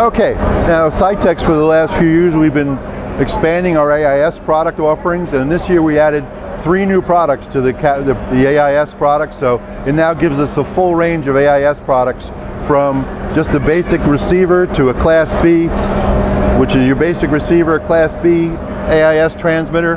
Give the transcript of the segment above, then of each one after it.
Okay, now SI-TEX for the last few years we've been expanding our AIS product offerings and this year we added three new products to the, the, the, AIS products so it now gives us the full range of AIS products from just a basic receiver to a class B which is your basic receiver class B AIS transmitter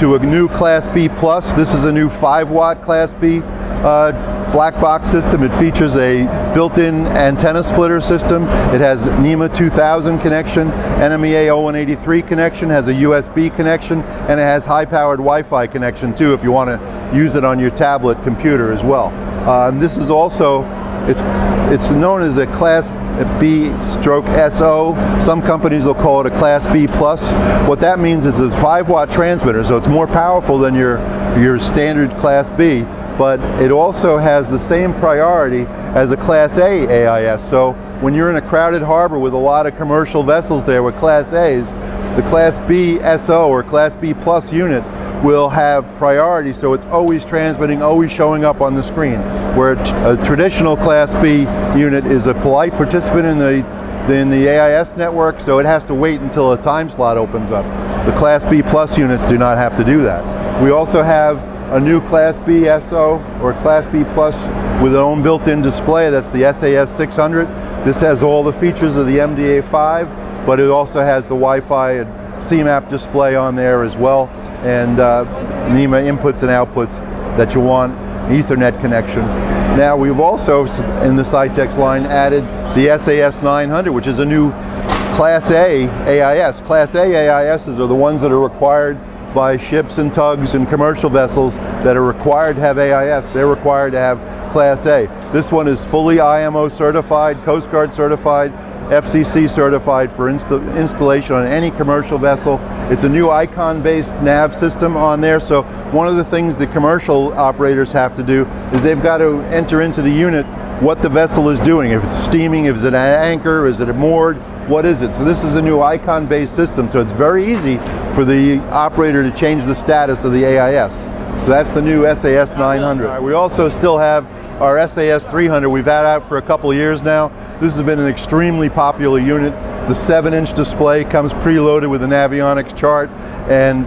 to a new class B plus. This is a new 5 watt class B uh, black box system. It features a built-in antenna splitter system. It has NMEA 2000 connection, NMEA 0183 connection, has a USB connection, and it has high-powered Wi-Fi connection too if you want to use it on your tablet computer as well. Uh, this is also, it's, it's known as a Class B stroke SO. Some companies will call it a Class B plus. What that means is it's a 5 watt transmitter, so it's more powerful than your, your standard Class B, but it also has the same priority as a Class A AIS. So when you're in a crowded harbor with a lot of commercial vessels there with Class A's, the Class B SO or Class B plus unit will have priority so it's always transmitting, always showing up on the screen. Where a traditional Class B unit is a polite participant in the in the AIS network so it has to wait until a time slot opens up. The Class B plus units do not have to do that. We also have a new Class B SO or Class B Plus with its own built-in display. That's the SAS 600. This has all the features of the MDA5, but it also has the Wi-Fi and C-MAP display on there as well, and uh, NMEA inputs and outputs that you want, Ethernet connection. Now we've also, in the SI-TEX line, added the SAS 900, which is a new Class A AIS. Class A AISs are the ones that are required by ships and tugs and commercial vessels that are required to have AIS. They're required to have Class A. This one is fully IMO certified, Coast Guard certified, FCC certified for insta installation on any commercial vessel. It's a new icon-based nav system on there, so one of the things the commercial operators have to do is they've got to enter into the unit what the vessel is doing. If it's steaming, if it's an anchor, is it moored, what is it? So this is a new icon-based system, so it's very easy for the operator to change the status of the AIS. So that's the new SAS 900. We also still have our SAS 300 we've had out for a couple years now. This has been an extremely popular unit. It's a 7-inch display, comes preloaded with a Navionics chart, and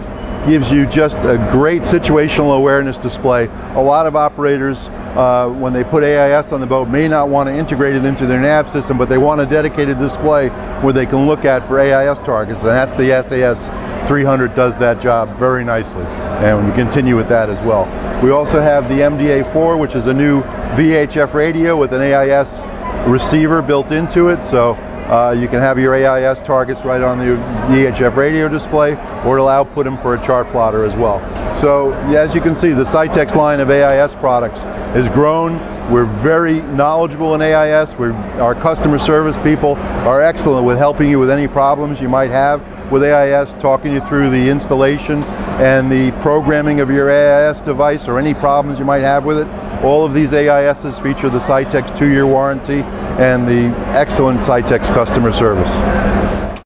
gives you just a great situational awareness display. A lot of operators, uh, when they put AIS on the boat, may not want to integrate it into their nav system, but they want a dedicated display where they can look at for AIS targets, and that's the SAS 300 does that job very nicely, and we continue with that as well. We also have the MDA4, which is a new VHF radio with an AIS receiver built into it, so uh, you can have your AIS targets right on the VHF radio display, or it'll output them for a chart plotter as well. So as you can see, the SI-TEX line of AIS products has grown. We're very knowledgeable in AIS. We're, our customer service people are excellent with helping you with any problems you might have with AIS, talking you through the installation and the programming of your AIS device or any problems you might have with it. All of these AISs feature the SI-TEX two-year warranty and the excellent SI-TEX customer service.